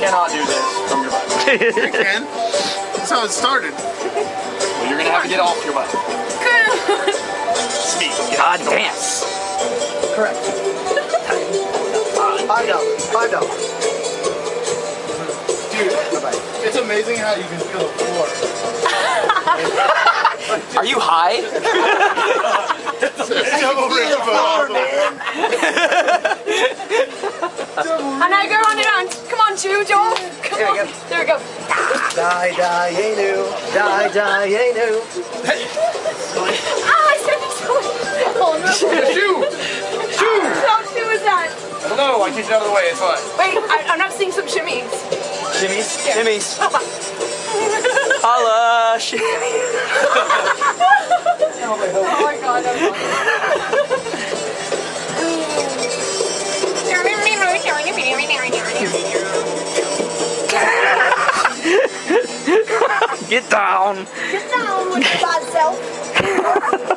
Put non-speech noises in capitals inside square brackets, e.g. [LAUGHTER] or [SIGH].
cannot do this from your butt. [LAUGHS] You can. That's how it started. Well, you're gonna have to get off your butt. Sneak. God damn. Correct. Five dollars. Five dollars. Dude, it's amazing how you can feel the floor. [LAUGHS] Are you high? [LAUGHS] Double rainbow. Here we go. There we go. Die, die, yay, new. Die, die, yay, new. Ah, I said it so. Oh no. Shoe! How Chew is that? I. I kicked it out of the way. It's fine. Wait, I, I'm not seeing some shimmies. Jimmy's. Jimmy's. [LAUGHS] Holla. Shimmy. Get down. Get down with your bad self. [LAUGHS]